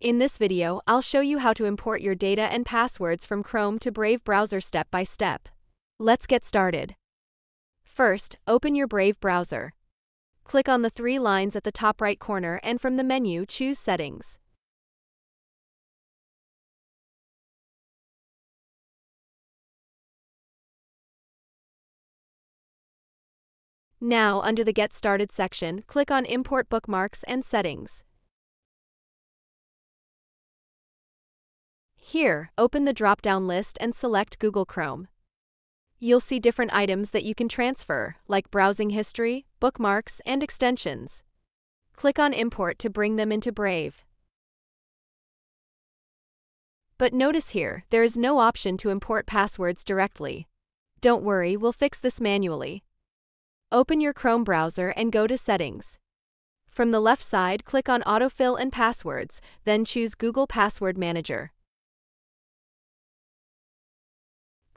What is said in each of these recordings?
In this video, I'll show you how to import your data and passwords from Chrome to Brave browser step by step. Let's get started. First, open your Brave browser. Click on the three lines at the top right corner and from the menu choose Settings. Now, under the Get Started section, click on Import Bookmarks and Settings. Here, open the drop-down list and select Google Chrome. You'll see different items that you can transfer, like browsing history, bookmarks, and extensions. Click on Import to bring them into Brave. But notice here, there is no option to import passwords directly. Don't worry, we'll fix this manually. Open your Chrome browser and go to Settings. From the left side, click on Autofill and Passwords, then choose Google Password Manager.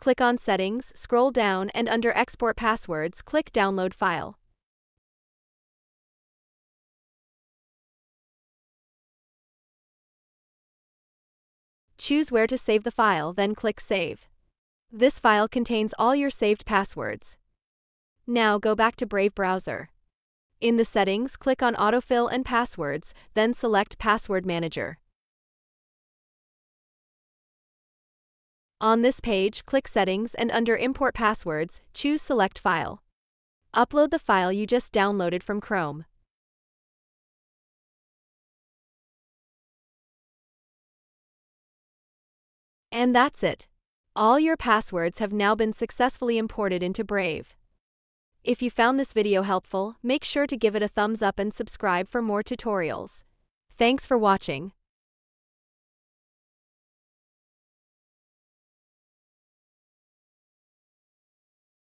Click on Settings, scroll down, and under Export Passwords, click Download File. Choose where to save the file, then click Save. This file contains all your saved passwords. Now go back to Brave browser. In the settings, click on Autofill and Passwords, then select Password Manager. On this page, click Settings and under Import Passwords, choose Select File. Upload the file you just downloaded from Chrome. And that's it. All your passwords have now been successfully imported into Brave. If you found this video helpful, make sure to give it a thumbs up and subscribe for more tutorials. Thanks for watching.